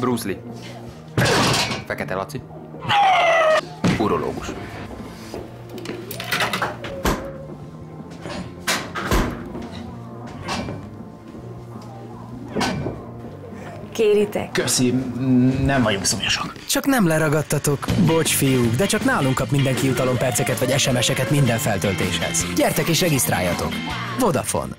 Bruce Lee. Fekete Laci. Urológus. Kéritek? Köszi, nem vagyunk szomjasak. Csak nem leragadtatok. Bocs, fiúk, de csak nálunk kap mindenki jutalomperceket vagy SMS-eket minden feltöltéshez. Gyertek és regisztráljatok. Vodafone.